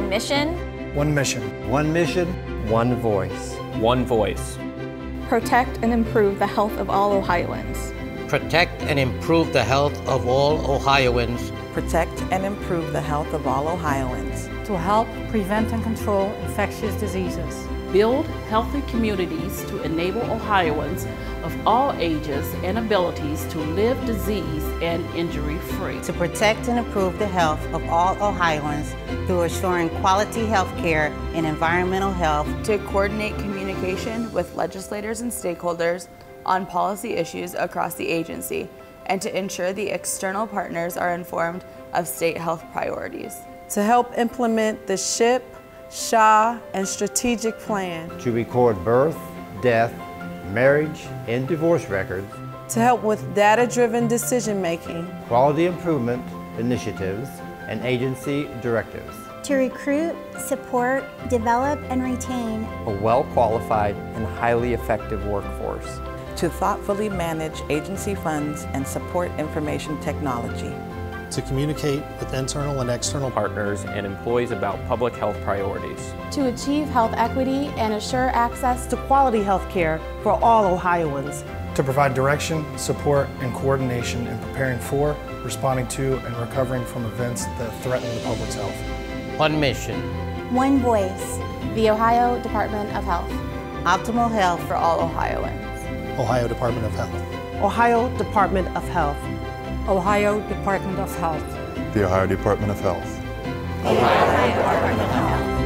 mission. One mission. One mission. One voice. One voice. Protect and improve the health of all Ohioans. Protect and improve the health of all Ohioans. Protect and improve the health of all Ohioans. To help prevent and control infectious diseases. Build healthy communities to enable Ohioans of all ages and abilities to live disease and injury free. To protect and improve the health of all Ohioans through assuring quality health care and environmental health. To coordinate communication with legislators and stakeholders on policy issues across the agency and to ensure the external partners are informed of state health priorities. To help implement the SHIP, SHA, and strategic plan. To record birth, death, marriage, and divorce records. To help with data-driven decision making. Quality improvement initiatives and agency directives. To recruit, support, develop, and retain a well-qualified and highly effective workforce. To thoughtfully manage agency funds and support information technology to communicate with internal and external partners and employees about public health priorities. To achieve health equity and assure access to quality health care for all Ohioans. To provide direction, support, and coordination in preparing for, responding to, and recovering from events that threaten the public's health. One mission. One voice. The Ohio Department of Health. Optimal health for all Ohioans. Ohio Department of Health. Ohio Department of Health. Ohio Department of Health. The Ohio Department of Health. The Ohio Department of Health.